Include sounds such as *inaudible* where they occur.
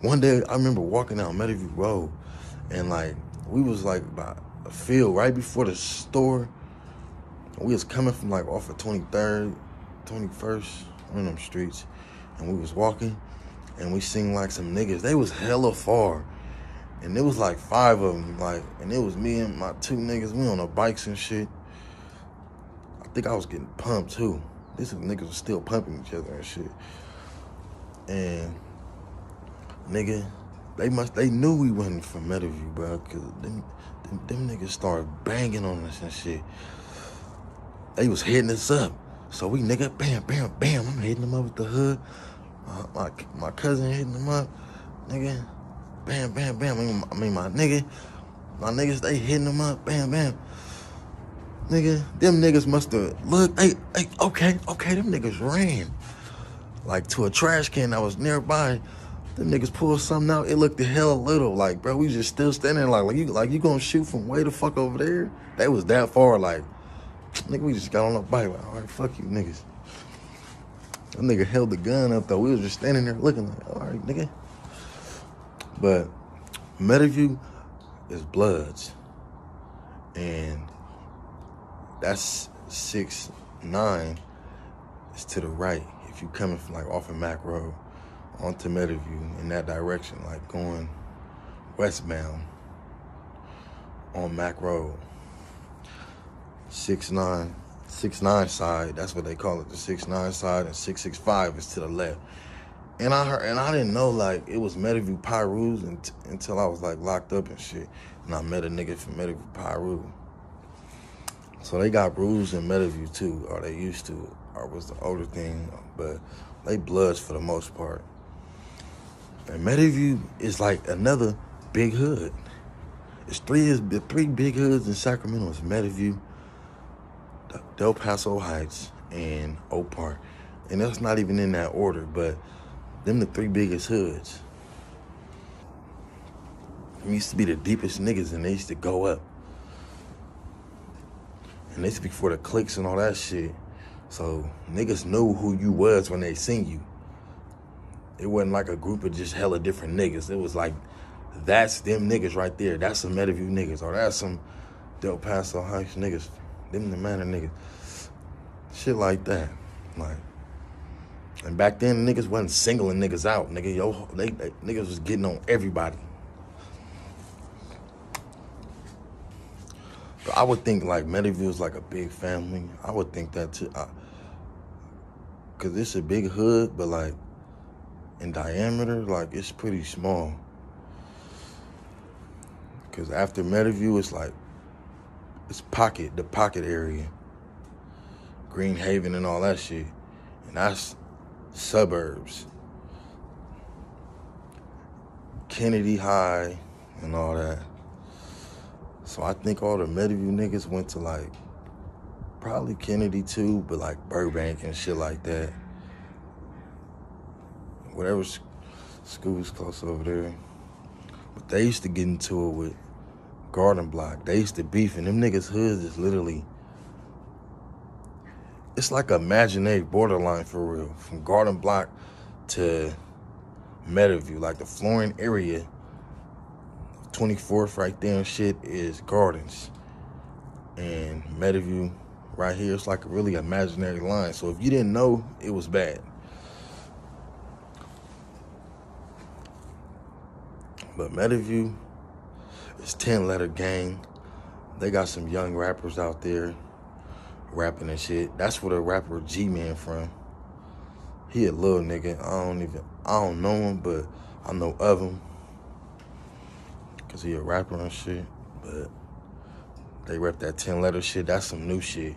one day I remember walking down Meadowview Road, and like we was like by a field right before the store. We was coming from like off of 23rd, 21st, one of them streets, and we was walking, and we seen like some niggas. They was hella far, and it was like five of them, like, and it was me and my two niggas. We on the bikes and shit. I think I was getting pumped too. These niggas was still pumping each other and shit. And nigga, they must they knew we wasn't from Meadowview, bro, cause them, them, them niggas started banging on us and shit. They was hitting us up. So we nigga, bam, bam, bam. I'm hitting them up with the hood. Uh, my my cousin hitting them up, nigga. Bam, bam, bam. I mean, I mean my nigga, my niggas, they hitting them up, bam, bam. Nigga, them niggas must have looked. Hey, hey, okay, okay, them niggas ran like to a trash can that was nearby. Them niggas pulled something out. It looked the hell little. Like, bro, we just still standing like, like you, like you gonna shoot from way the fuck over there? They was that far. Like, *sniffs* nigga, we just got on the bike. Like, all right, fuck you, niggas. That nigga held the gun up though. We was just standing there looking like, all right, nigga. But Meadowview is Bloods, and that's six nine is to the right. If you coming from like off of Mack Road onto Meadowview in that direction, like going westbound on Mack Road. Six nine, six nine side, that's what they call it, the six nine side, and six six five is to the left. And I heard, and I didn't know like it was Meadowview Piru's until I was like locked up and shit. And I met a nigga from Meadowview Piru. So they got rules in Meadowview too, or they used to, or was the older thing, but they bloods for the most part. And Meadowview is like another big hood. It's three three big hoods in Sacramento. It's Meadowview, Del Paso Heights, and Oak Park. And that's not even in that order, but them the three biggest hoods. Them used to be the deepest niggas and they used to go up. And they speak for the clicks and all that shit. So niggas knew who you was when they seen you. It wasn't like a group of just hella different niggas. It was like, that's them niggas right there. That's some Meadowview niggas. Or that's some Del Paso Heights niggas. Them the manor niggas. Shit like that. Like, and back then niggas wasn't singling niggas out. Nigga, yo, they, they niggas was getting on everybody. But I would think like Meadowview is like a big family. I would think that too. Cause it's a big hood, but like in diameter, like it's pretty small. Cause after Meadowview, it's like it's pocket, the pocket area, Greenhaven and all that shit, and that's suburbs. Kennedy High and all that. So I think all the Meadowview niggas went to like probably Kennedy too, but like Burbank and shit like that. Whatever school's close over there. But they used to get into it with Garden Block. They used to beef, and them niggas' hoods is literally. It's like imaginary borderline for real. From Garden Block to Meadowview, like the Florin area 24th right there and shit is Gardens. And Meadowview right here, it's like a really imaginary line. So if you didn't know, it was bad. But Meadowview is 10 letter gang. They got some young rappers out there rapping and shit. That's where the rapper G Man from. He a little nigga. I don't even I don't know him, but I know of him because he a rapper and shit. But they rep that 10 letter shit. That's some new shit.